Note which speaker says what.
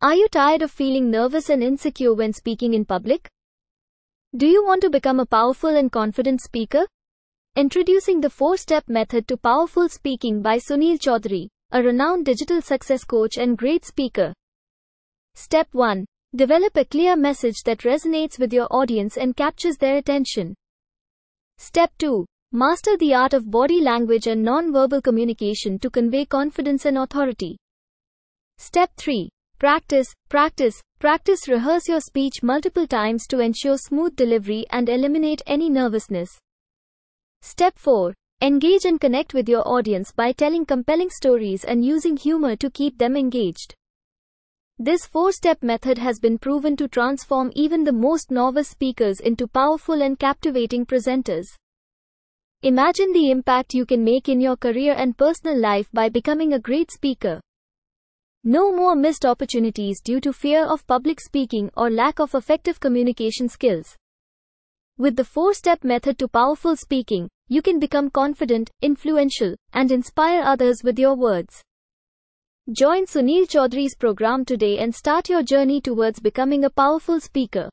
Speaker 1: Are you tired of feeling nervous and insecure when speaking in public? Do you want to become a powerful and confident speaker? Introducing the four step method to powerful speaking by Sunil Chaudhary, a renowned digital success coach and great speaker. Step 1 Develop a clear message that resonates with your audience and captures their attention. Step 2 Master the art of body language and non-verbal communication to convey confidence and authority. Step 3 Practice, practice, practice. Rehearse your speech multiple times to ensure smooth delivery and eliminate any nervousness. Step 4. Engage and connect with your audience by telling compelling stories and using humor to keep them engaged. This four step method has been proven to transform even the most novice speakers into powerful and captivating presenters. Imagine the impact you can make in your career and personal life by becoming a great speaker. No more missed opportunities due to fear of public speaking or lack of effective communication skills. With the four step method to powerful speaking, you can become confident, influential, and inspire others with your words. Join Sunil Chaudhary's program today and start your journey towards becoming a powerful speaker.